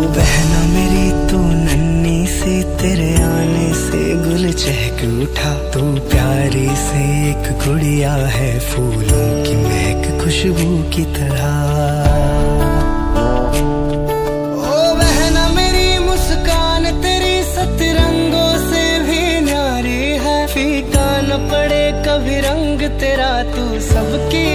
बहना मेरी, तू नन्नी सी तेरे आने से गुल चहक उठा। तू प्यारी से एक गुड़िया है, फूलों की महक खुशबू की तरह। ओ बहना मेरी, मुस्कान सतरंगों से भी न्यारी है। पड़े कभी रंग तेरा, तू सबकी